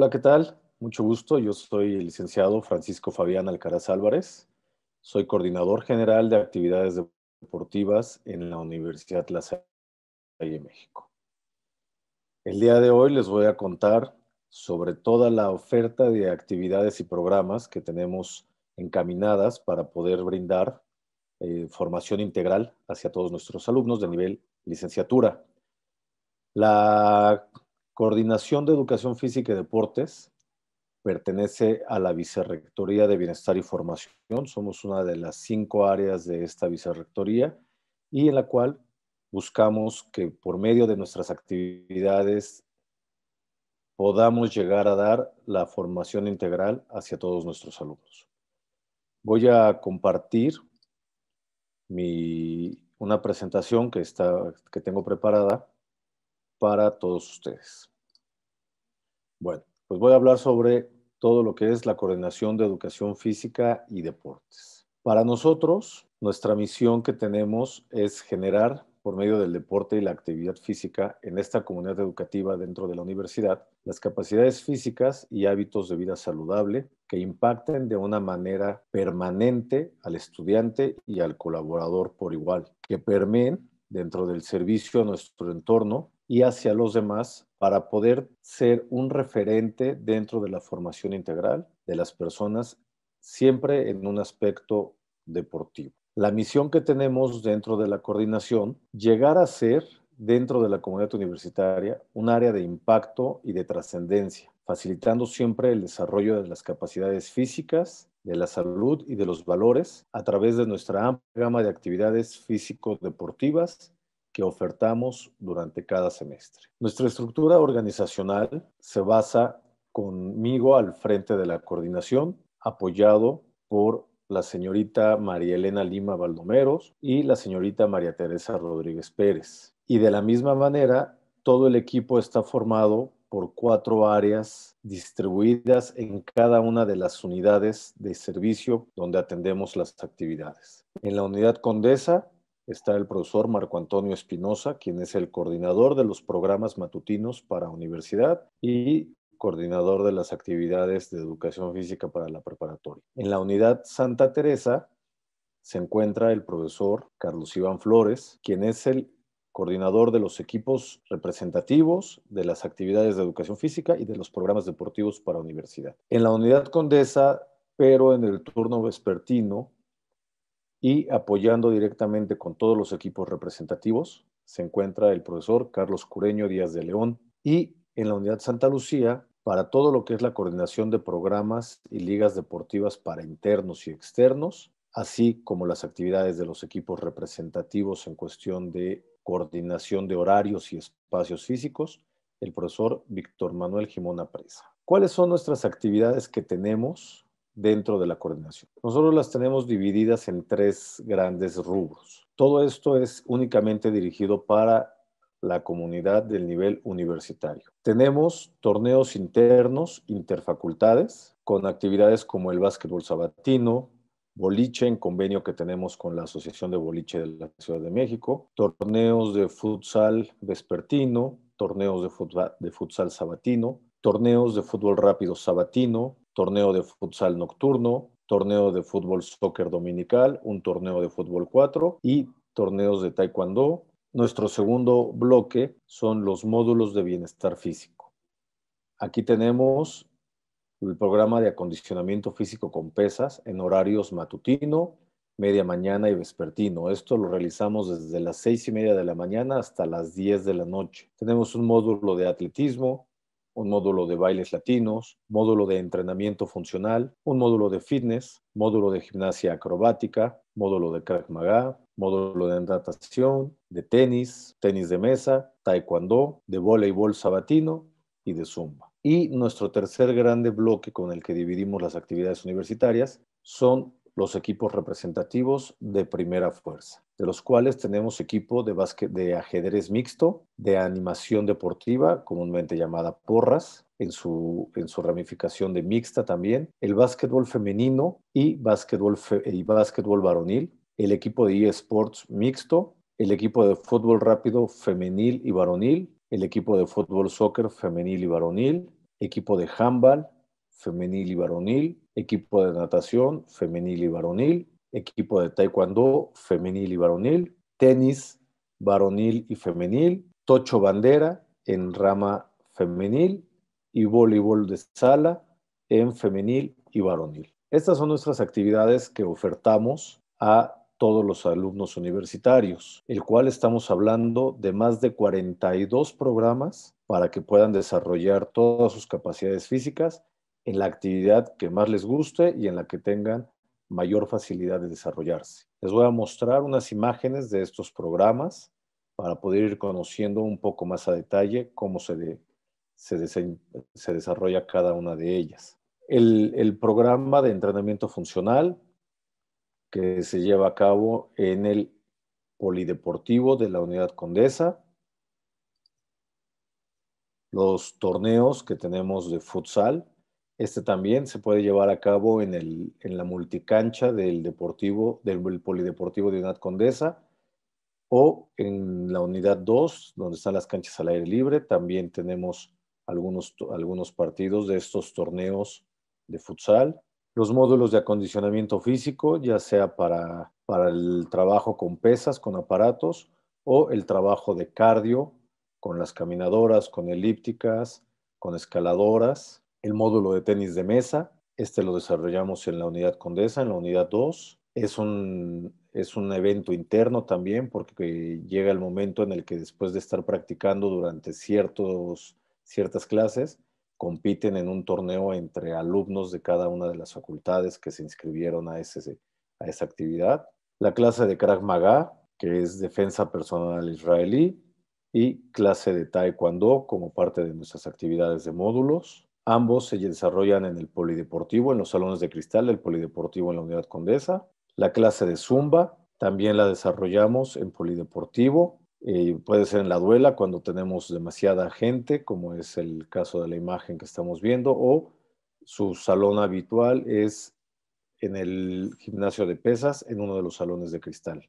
Hola, ¿qué tal? Mucho gusto. Yo soy el licenciado Francisco Fabián Alcaraz Álvarez. Soy coordinador general de actividades deportivas en la Universidad La Salle de México. El día de hoy les voy a contar sobre toda la oferta de actividades y programas que tenemos encaminadas para poder brindar eh, formación integral hacia todos nuestros alumnos de nivel licenciatura. La Coordinación de Educación Física y Deportes pertenece a la Vicerrectoría de Bienestar y Formación. Somos una de las cinco áreas de esta vicerrectoría y en la cual buscamos que por medio de nuestras actividades podamos llegar a dar la formación integral hacia todos nuestros alumnos. Voy a compartir una presentación que, está, que tengo preparada para todos ustedes. Bueno, pues voy a hablar sobre todo lo que es la coordinación de educación física y deportes. Para nosotros, nuestra misión que tenemos es generar por medio del deporte y la actividad física en esta comunidad educativa dentro de la universidad las capacidades físicas y hábitos de vida saludable que impacten de una manera permanente al estudiante y al colaborador por igual, que permeen dentro del servicio a nuestro entorno y hacia los demás para poder ser un referente dentro de la formación integral de las personas, siempre en un aspecto deportivo. La misión que tenemos dentro de la coordinación, llegar a ser dentro de la comunidad universitaria un área de impacto y de trascendencia, facilitando siempre el desarrollo de las capacidades físicas, de la salud y de los valores a través de nuestra amplia gama de actividades físico-deportivas que ofertamos durante cada semestre. Nuestra estructura organizacional se basa conmigo al frente de la coordinación, apoyado por la señorita María Elena Lima Baldomeros y la señorita María Teresa Rodríguez Pérez. Y de la misma manera, todo el equipo está formado por cuatro áreas distribuidas en cada una de las unidades de servicio donde atendemos las actividades. En la unidad Condesa está el profesor Marco Antonio Espinosa, quien es el coordinador de los programas matutinos para universidad y coordinador de las actividades de educación física para la preparatoria. En la unidad Santa Teresa se encuentra el profesor Carlos Iván Flores, quien es el coordinador de los equipos representativos de las actividades de educación física y de los programas deportivos para universidad. En la unidad Condesa, pero en el turno vespertino, y apoyando directamente con todos los equipos representativos se encuentra el profesor Carlos Cureño Díaz de León y en la unidad Santa Lucía para todo lo que es la coordinación de programas y ligas deportivas para internos y externos, así como las actividades de los equipos representativos en cuestión de coordinación de horarios y espacios físicos, el profesor Víctor Manuel Jimona Presa. ¿Cuáles son nuestras actividades que tenemos dentro de la coordinación. Nosotros las tenemos divididas en tres grandes rubros. Todo esto es únicamente dirigido para la comunidad del nivel universitario. Tenemos torneos internos, interfacultades, con actividades como el básquetbol sabatino, boliche en convenio que tenemos con la Asociación de Boliche de la Ciudad de México, torneos de futsal vespertino, torneos de, de futsal sabatino, torneos de fútbol rápido sabatino, torneo de futsal nocturno, torneo de fútbol soccer dominical, un torneo de fútbol 4 y torneos de taekwondo. Nuestro segundo bloque son los módulos de bienestar físico. Aquí tenemos el programa de acondicionamiento físico con pesas en horarios matutino, media mañana y vespertino. Esto lo realizamos desde las seis y media de la mañana hasta las 10 de la noche. Tenemos un módulo de atletismo, un módulo de bailes latinos, módulo de entrenamiento funcional, un módulo de fitness, módulo de gimnasia acrobática, módulo de Krav Maga, módulo de natación, de tenis, tenis de mesa, taekwondo, de voleibol sabatino y de zumba. Y nuestro tercer grande bloque con el que dividimos las actividades universitarias son los equipos representativos de primera fuerza, de los cuales tenemos equipo de, de ajedrez mixto, de animación deportiva, comúnmente llamada porras, en su, en su ramificación de mixta también, el básquetbol femenino y básquetbol, y básquetbol varonil, el equipo de eSports mixto, el equipo de fútbol rápido femenil y varonil, el equipo de fútbol soccer femenil y varonil, equipo de handball, femenil y varonil, equipo de natación, femenil y varonil, equipo de taekwondo, femenil y varonil, tenis, varonil y femenil, tocho bandera en rama femenil y voleibol de sala en femenil y varonil. Estas son nuestras actividades que ofertamos a todos los alumnos universitarios, el cual estamos hablando de más de 42 programas para que puedan desarrollar todas sus capacidades físicas en la actividad que más les guste y en la que tengan mayor facilidad de desarrollarse. Les voy a mostrar unas imágenes de estos programas para poder ir conociendo un poco más a detalle cómo se, se, desarrolla cada una de ellas. El, el programa de entrenamiento funcional que se lleva a cabo en el Polideportivo de la Unidad Condesa. Los torneos que tenemos de futsal. Este también se puede llevar a cabo en, el, en la multicancha del, deportivo, del Polideportivo de Unidad Condesa o en la unidad 2, donde están las canchas al aire libre. También tenemos algunos, algunos partidos de estos torneos de futsal los módulos de acondicionamiento físico, ya sea para, para el trabajo con pesas, con aparatos, o el trabajo de cardio con las caminadoras, con elípticas, con escaladoras, el módulo de tenis de mesa, este lo desarrollamos en la unidad Condesa, en la unidad 2. Es un, es un evento interno también porque llega el momento en el que después de estar practicando durante ciertos, ciertas clases, compiten en un torneo entre alumnos de cada una de las facultades que se inscribieron a, ese, a esa actividad. La clase de Krav Maga, que es defensa personal israelí, y clase de Taekwondo como parte de nuestras actividades de módulos. Ambos se desarrollan en el polideportivo, en los salones de cristal del polideportivo en la unidad Condesa. La clase de Zumba también la desarrollamos en polideportivo puede ser en la duela cuando tenemos demasiada gente, como es el caso de la imagen que estamos viendo, o su salón habitual es en el gimnasio de pesas, en uno de los salones de cristal.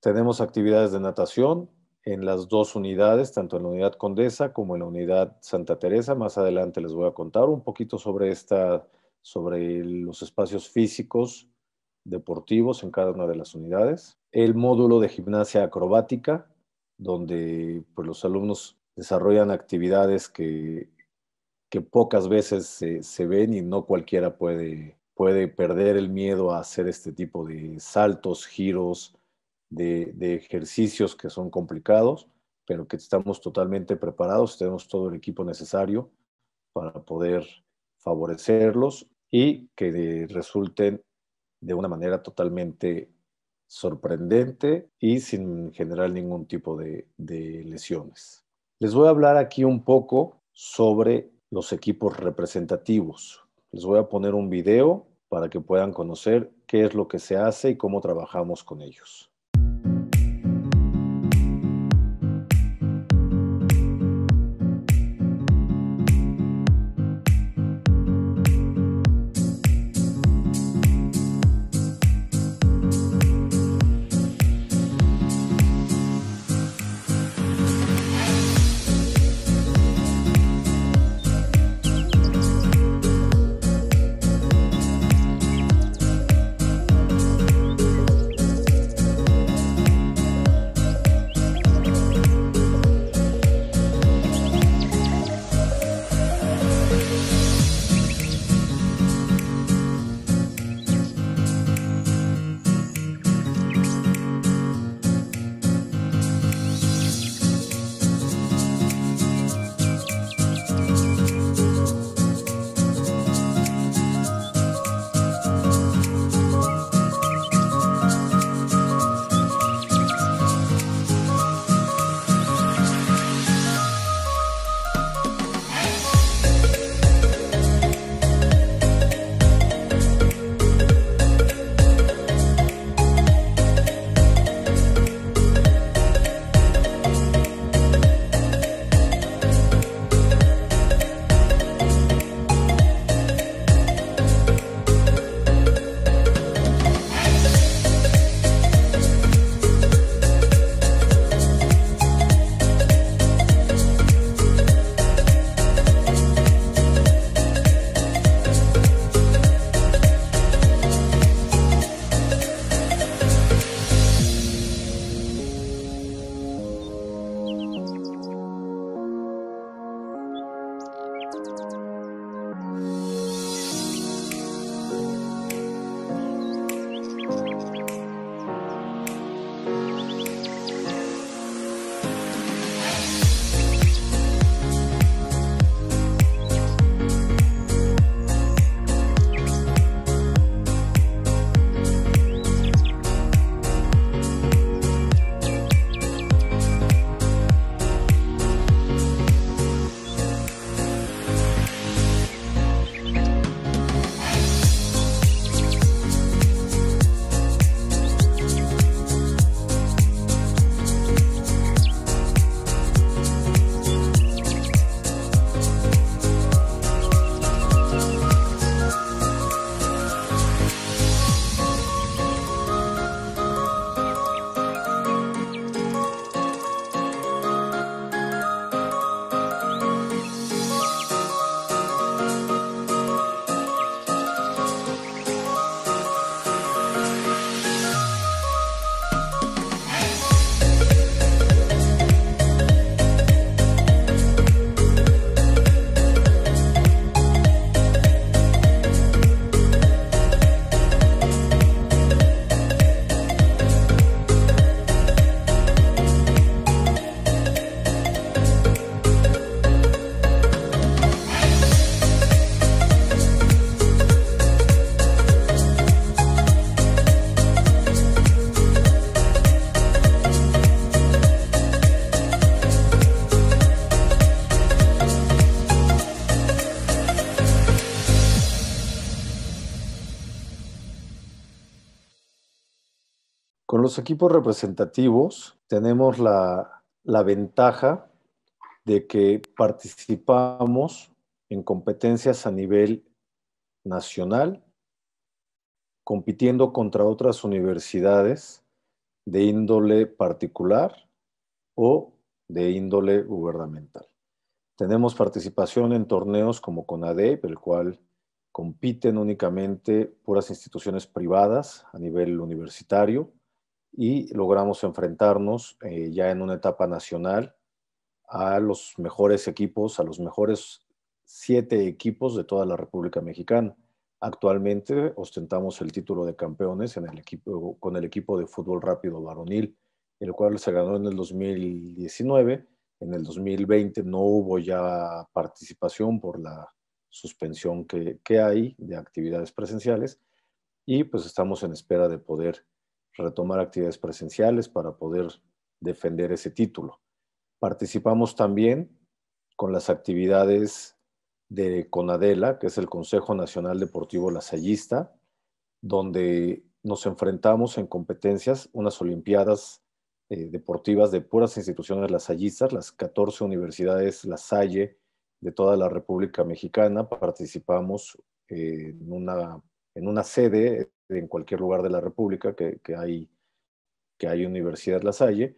Tenemos actividades de natación en las dos unidades, tanto en la unidad Condesa como en la unidad Santa Teresa. Más adelante les voy a contar un poquito sobre esta, sobre los espacios físicos deportivos en cada una de las unidades. El módulo de gimnasia acrobática, donde pues, los alumnos desarrollan actividades que, que pocas veces se, ven y no cualquiera puede, puede perder el miedo a hacer este tipo de saltos, giros, de, de ejercicios que son complicados, pero que estamos totalmente preparados, tenemos todo el equipo necesario para poder favorecerlos y que resulten de una manera totalmente sorprendente y sin generar ningún tipo de, lesiones. Les voy a hablar aquí un poco sobre los equipos representativos. Les voy a poner un video para que puedan conocer qué es lo que se hace y cómo trabajamos con ellos. Equipos representativos tenemos la, ventaja de que participamos en competencias a nivel nacional, compitiendo contra otras universidades de índole particular o de índole gubernamental. Tenemos participación en torneos como CONADEP, el cual compiten únicamente puras instituciones privadas a nivel universitario y logramos enfrentarnos eh, ya en una etapa nacional a los mejores equipos, a los mejores siete equipos de toda la República Mexicana. Actualmente ostentamos el título de campeones con el equipo de fútbol rápido varonil, el cual se ganó en el 2019. En el 2020 no hubo ya participación por la suspensión que hay de actividades presenciales y pues estamos en espera de poder retomar actividades presenciales para poder defender ese título. Participamos también con las actividades de CONADELA, que es el Consejo Nacional Deportivo Lasallista, donde nos enfrentamos en competencias, unas Olimpiadas eh, deportivas de puras instituciones lasallistas, las 14 universidades La Salle de toda la República Mexicana. Participamos eh, en, una, en una sede en cualquier lugar de la República que, que hay, que hay Universidad La Salle.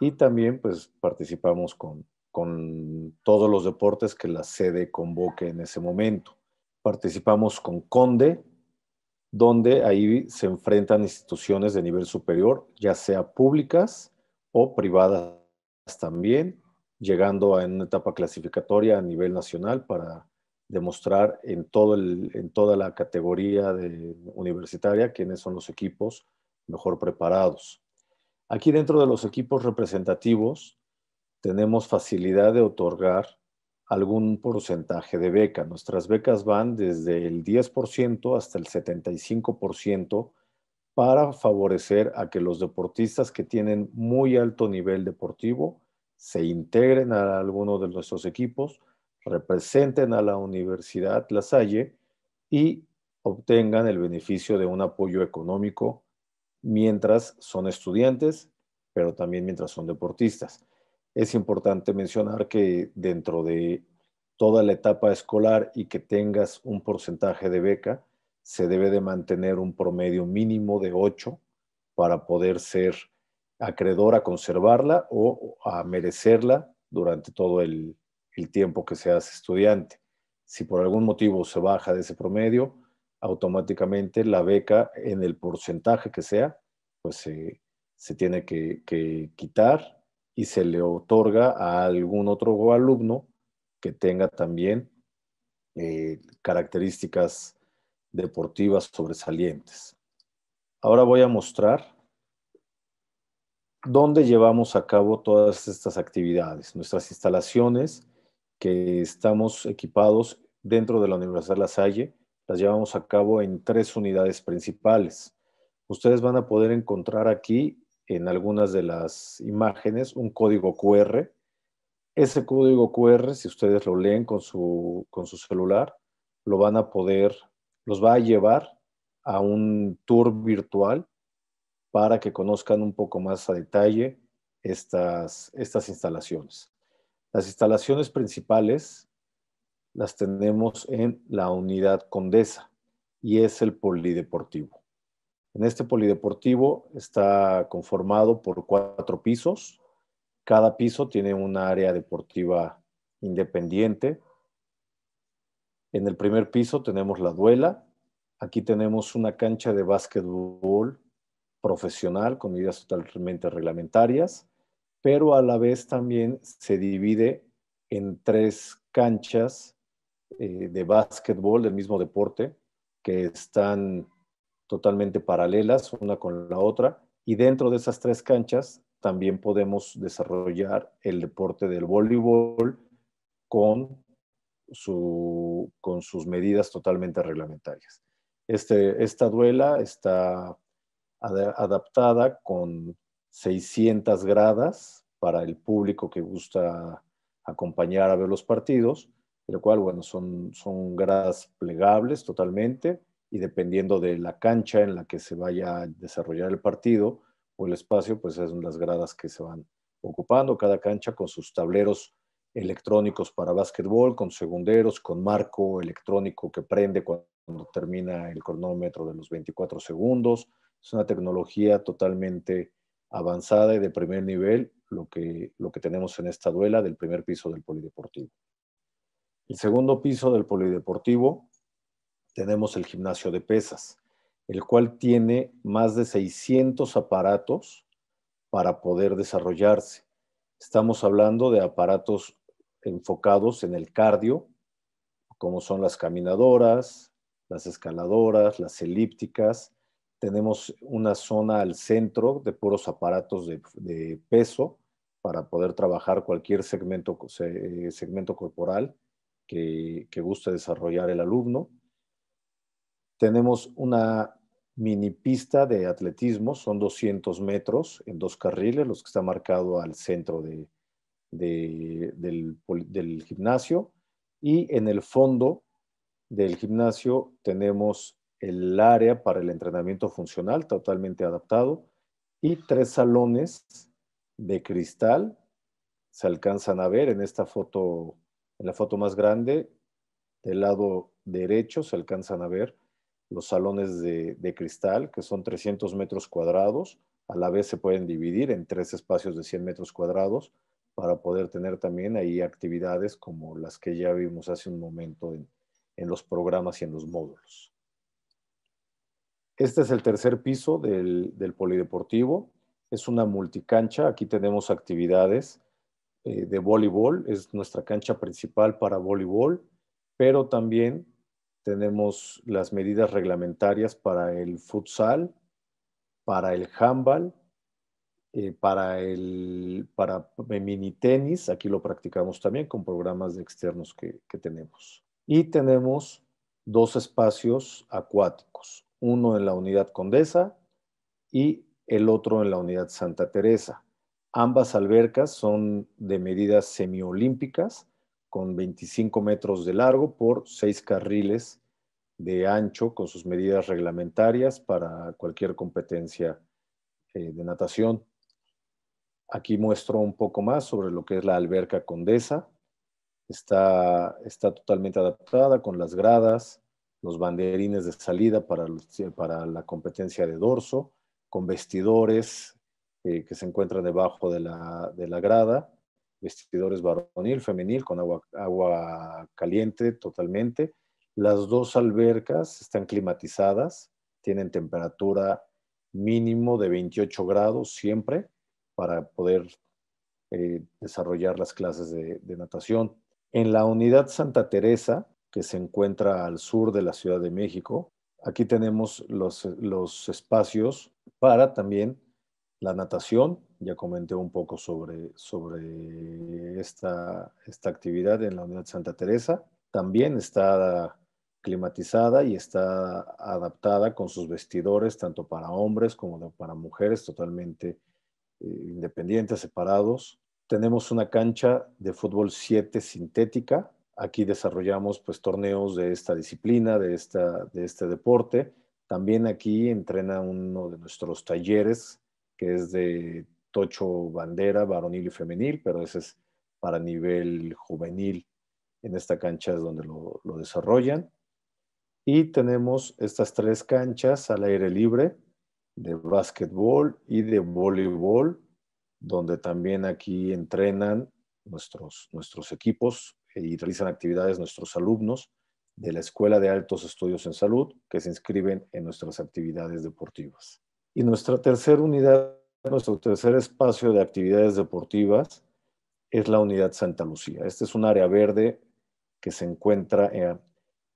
Y también pues participamos con, con todos los deportes que la sede convoque en ese momento. Participamos con Conde, donde ahí se enfrentan instituciones de nivel superior, ya sea públicas o privadas también, llegando a una etapa clasificatoria a nivel nacional para demostrar en, toda la categoría universitaria quiénes son los equipos mejor preparados. Aquí dentro de los equipos representativos tenemos facilidad de otorgar algún porcentaje de beca. Nuestras becas van desde el 10% hasta el 75% para favorecer a que los deportistas que tienen muy alto nivel deportivo se integren a alguno de nuestros equipos, representen a la Universidad La Salle y obtengan el beneficio de un apoyo económico mientras son estudiantes, pero también mientras son deportistas. Es importante mencionar que dentro de toda la etapa escolar y que tengas un porcentaje de beca, se debe de mantener un promedio mínimo de 8 para poder ser acreedor a conservarla o a merecerla durante todo el, tiempo que seas estudiante. Si por algún motivo se baja de ese promedio, automáticamente la beca en el porcentaje que sea, pues se tiene que, que quitar y se le otorga a algún otro alumno que tenga también eh, características deportivas sobresalientes. Ahora voy a mostrar dónde llevamos a cabo todas estas actividades. Nuestras instalaciones que estamos equipados dentro de la Universidad La Salle, las llevamos a cabo en tres unidades principales. Ustedes van a poder encontrar aquí en algunas de las imágenes un código QR. Ese código QR, si ustedes lo leen con su, con su celular, lo van a poder, los va a llevar a un tour virtual para que conozcan un poco más a detalle estas, estas instalaciones. Las instalaciones principales las tenemos en la unidad Condesa y es el polideportivo. En este polideportivo está conformado por cuatro pisos. Cada piso tiene una área deportiva independiente. En el primer piso tenemos la duela. Aquí tenemos una cancha de básquetbol profesional con medidas totalmente reglamentarias, pero a la vez también se divide en tres canchas eh, de básquetbol del mismo deporte que están totalmente paralelas una con la otra y dentro de esas tres canchas también podemos desarrollar el deporte del voleibol con, su, con sus medidas totalmente reglamentarias. Este, esta duela está adaptada con 600 gradas para el público que gusta acompañar a ver los partidos, lo cual, bueno, son, son gradas plegables totalmente y dependiendo de la cancha en la que se vaya a desarrollar el partido o el espacio, pues son las gradas que se van ocupando, cada cancha con sus tableros electrónicos para básquetbol, con segunderos, con marco electrónico que prende cuando termina el cronómetro de los 24 segundos. Es una tecnología totalmente avanzada y de primer nivel lo que, lo que tenemos en esta duela del primer piso del polideportivo. El segundo piso del polideportivo tenemos el gimnasio de pesas, el cual tiene más de 600 aparatos para poder desarrollarse. Estamos hablando de aparatos enfocados en el cardio, como son las caminadoras, las escaladoras, las elípticas. Tenemos una zona al centro de puros aparatos de, peso para poder trabajar cualquier segmento, segmento corporal que, que guste desarrollar el alumno. Tenemos una mini pista de atletismo, son 200 metros en dos carriles, los que está marcado al centro de, del, gimnasio y en el fondo del gimnasio tenemos el área para el entrenamiento funcional totalmente adaptado y tres salones de cristal. Se alcanzan a ver en esta foto, en la foto más grande, del lado derecho se alcanzan a ver los salones de, de, cristal, que son 300 metros cuadrados. A la vez se pueden dividir en tres espacios de 100 metros cuadrados para poder tener también ahí actividades como las que ya vimos hace un momento en, los programas y en los módulos. Este es el tercer piso del, polideportivo. Es una multicancha. Aquí tenemos actividades eh, de voleibol. Es nuestra cancha principal para voleibol, pero también tenemos las medidas reglamentarias para el futsal, para el handball eh, para el para mini tenis, aquí lo practicamos también con programas externos que, que tenemos. Y tenemos dos espacios acuáticos, uno en la unidad Condesa y el otro en la unidad Santa Teresa. Ambas albercas son de medidas semiolímpicas, con 25 metros de largo por 6 carriles de ancho, con sus medidas reglamentarias para cualquier competencia eh, de natación. Aquí muestro un poco más sobre lo que es la alberca Condesa. Está, está totalmente adaptada con las gradas, los banderines de salida para, para la competencia de dorso, con vestidores eh, que se encuentran debajo de la, de la grada, vestidores varonil, femenil, con agua, agua caliente totalmente. Las dos albercas están climatizadas, tienen temperatura mínimo de 28 grados siempre para poder eh, desarrollar las clases de, natación. En la unidad Santa Teresa, que se encuentra al sur de la Ciudad de México, aquí tenemos los, los espacios para también la natación. Ya comenté un poco sobre, sobre esta, esta actividad en la unidad Santa Teresa. También está climatizada y está adaptada con sus vestidores tanto para hombres como para mujeres totalmente eh, independientes, separados. Tenemos una cancha de fútbol 7 sintética. Aquí desarrollamos pues torneos de esta disciplina, de, esta, de este deporte. También aquí entrena uno de nuestros talleres, que es de tocho bandera, varonil y femenil, pero ese es para nivel juvenil. En esta cancha es donde lo, lo desarrollan. Y tenemos estas tres canchas al aire libre, de básquetbol y de voleibol, donde también aquí entrenan nuestros, nuestros equipos y realizan actividades nuestros alumnos de la Escuela de Altos Estudios en Salud que se inscriben en nuestras actividades deportivas. Y nuestra tercera unidad, nuestro tercer espacio de actividades deportivas es la unidad Santa Lucía. Este es un área verde que se encuentra eh,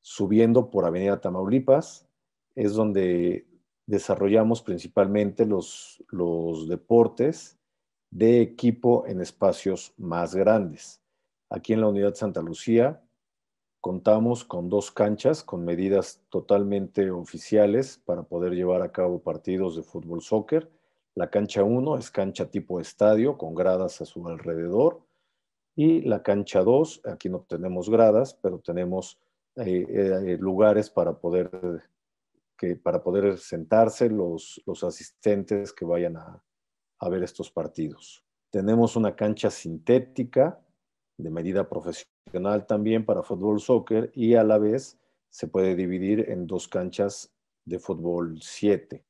subiendo por Avenida Tamaulipas. Es donde desarrollamos principalmente los, los deportes de equipo en espacios más grandes. Aquí en la Unidad Santa Lucía contamos con dos canchas con medidas totalmente oficiales para poder llevar a cabo partidos de fútbol soccer. La cancha 1 es cancha tipo estadio con gradas a su alrededor y la cancha 2, aquí no tenemos gradas, pero tenemos eh, eh, lugares para poder que para poder sentarse los, los asistentes que vayan a ver estos partidos. Tenemos una cancha sintética de medida profesional también para fútbol soccer y a la vez se puede dividir en dos canchas de fútbol 7.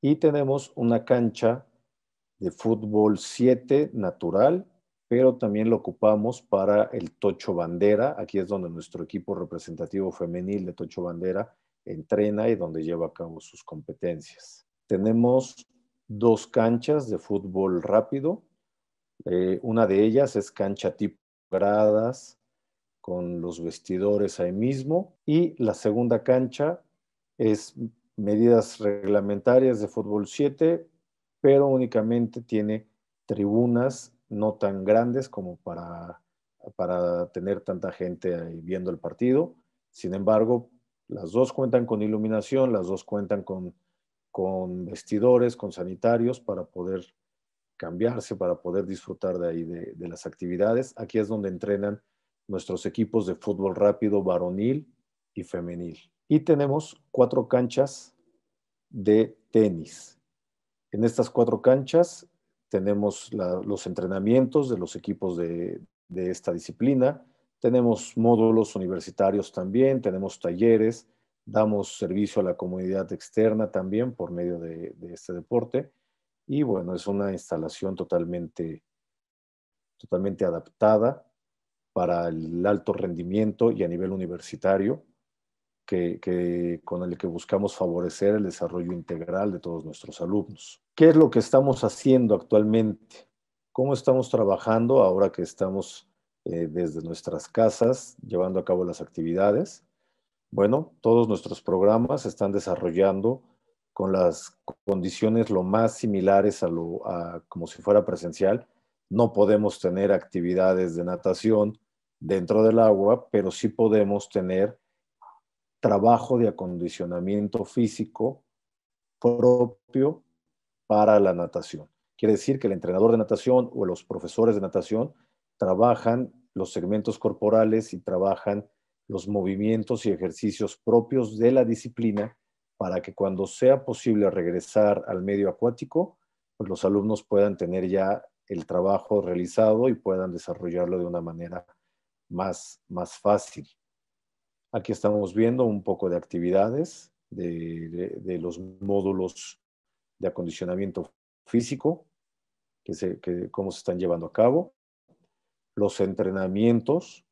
Y tenemos una cancha de fútbol 7 natural, pero también lo ocupamos para el Tocho Bandera. Aquí es donde nuestro equipo representativo femenil de Tocho Bandera entrena y donde lleva a cabo sus competencias. Tenemos dos canchas de fútbol rápido. Eh, una de ellas es cancha tipo gradas con los vestidores ahí mismo. Y la segunda cancha es medidas reglamentarias de fútbol 7, pero únicamente tiene tribunas no tan grandes como para, para tener tanta gente ahí viendo el partido. Sin embargo, las dos cuentan con iluminación, las dos cuentan con, con vestidores, con sanitarios para poder cambiarse, para poder disfrutar de ahí de, de las actividades. Aquí es donde entrenan nuestros equipos de fútbol rápido varonil y femenil. Y tenemos cuatro canchas de tenis. En estas cuatro canchas tenemos los entrenamientos de los equipos de, esta disciplina, tenemos módulos universitarios también, tenemos talleres, damos servicio a la comunidad externa también por medio de, de este deporte. Y bueno, es una instalación totalmente, totalmente adaptada para el alto rendimiento y a nivel universitario que, con el que buscamos favorecer el desarrollo integral de todos nuestros alumnos. ¿Qué es lo que estamos haciendo actualmente? ¿Cómo estamos trabajando ahora que estamos eh, desde nuestras casas llevando a cabo las actividades? Bueno, todos nuestros programas están desarrollando con las condiciones lo más similares a lo como si fuera presencial. No podemos tener actividades de natación dentro del agua, pero sí podemos tener trabajo de acondicionamiento físico propio para la natación. Quiere decir que el entrenador de natación o los profesores de natación trabajan los segmentos corporales y trabajan los movimientos y ejercicios propios de la disciplina para que cuando sea posible regresar al medio acuático, pues los alumnos puedan tener ya el trabajo realizado y puedan desarrollarlo de una manera más, más fácil. Aquí estamos viendo un poco de actividades de, los módulos de acondicionamiento físico, que se, cómo se están llevando a cabo. Los entrenamientos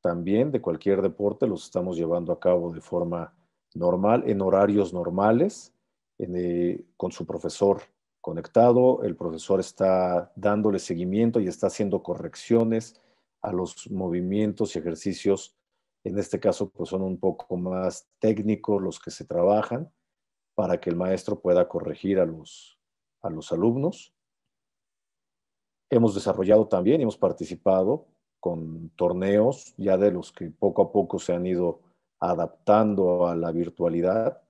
también de cualquier deporte los estamos llevando a cabo de forma normal, en horarios normales, eh, con su profesor conectado. El profesor está dándole seguimiento y está haciendo correcciones a los movimientos y ejercicios en este caso, pues son un poco más técnicos los que se trabajan para que el maestro pueda corregir a los, a los alumnos. Hemos desarrollado también hemos participado con torneos ya de los que poco a poco se han ido adaptando a la virtualidad.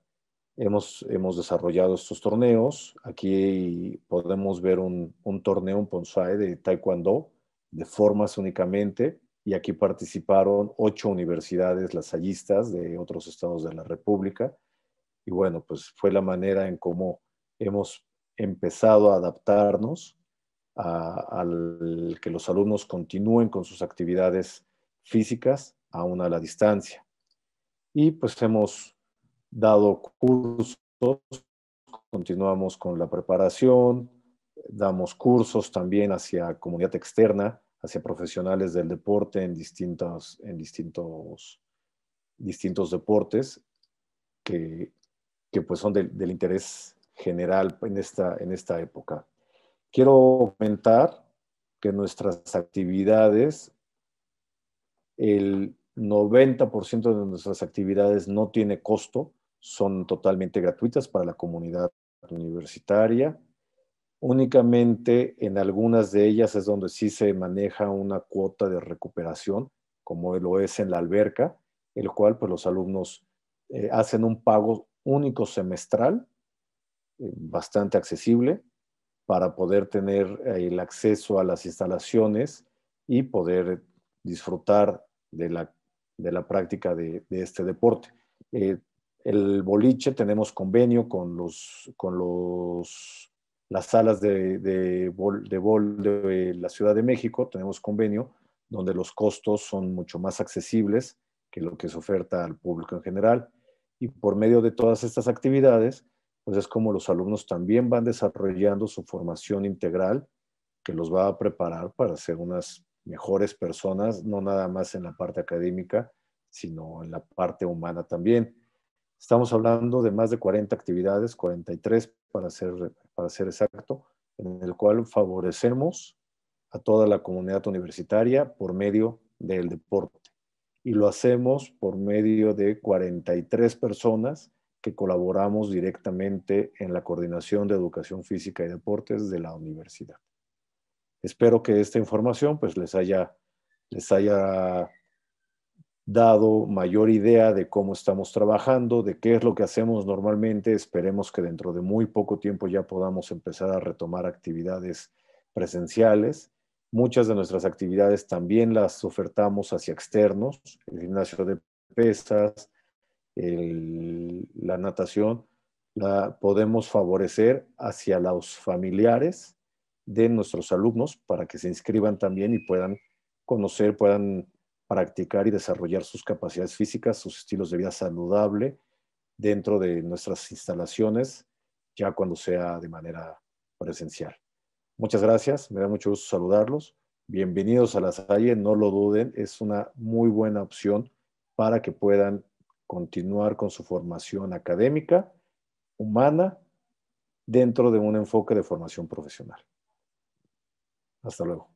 Hemos, hemos desarrollado estos torneos. Aquí podemos ver un, un torneo, un Ponsai de Taekwondo, de formas únicamente, y aquí participaron ocho universidades lasallistas de otros estados de la República. Y bueno, pues fue la manera en cómo hemos empezado a adaptarnos al que los alumnos continúen con sus actividades físicas aún a la distancia. Y pues hemos dado cursos, continuamos con la preparación, damos cursos también hacia comunidad externa, hacia profesionales del deporte en distintos, en distintos, distintos deportes que, que pues son del interés general en esta, en esta época. Quiero comentar que nuestras actividades, el 90% de nuestras actividades no tiene costo, son totalmente gratuitas para la comunidad universitaria. Únicamente en algunas de ellas es donde sí se maneja una cuota de recuperación, como lo es en la alberca, el cual pues los alumnos eh, hacen un pago único semestral, eh, bastante accesible, para poder tener eh, el acceso a las instalaciones y poder disfrutar de la, de la práctica de, este deporte. el boliche tenemos convenio con los, con los Las salas de, de, de bol de la Ciudad de México, tenemos convenio donde los costos son mucho más accesibles que lo que se oferta al público en general. Y por medio de todas estas actividades, pues es como los alumnos también van desarrollando su formación integral que los va a preparar para ser unas mejores personas, no nada más en la parte académica, sino en la parte humana también. Estamos hablando de más de 40 actividades, 43 para ser, para ser exacto, en el cual favorecemos a toda la comunidad universitaria por medio del deporte. Y lo hacemos por medio de 43 personas que colaboramos directamente en la coordinación de educación física y deportes de la universidad. Espero que esta información pues les haya, les haya dado mayor idea de cómo estamos trabajando, de qué es lo que hacemos normalmente. Esperemos que dentro de muy poco tiempo ya podamos empezar a retomar actividades presenciales. Muchas de nuestras actividades también las ofertamos hacia externos, el gimnasio de pesas, la natación, la podemos favorecer hacia los familiares de nuestros alumnos para que se inscriban también y puedan conocer, puedan practicar y desarrollar sus capacidades físicas, sus estilos de vida saludable dentro de nuestras instalaciones, ya cuando sea de manera presencial. Muchas gracias, me da mucho gusto saludarlos. Bienvenidos a la Salle, no lo duden, es una muy buena opción para que puedan continuar con su formación académica, humana, dentro de un enfoque de formación profesional. Hasta luego.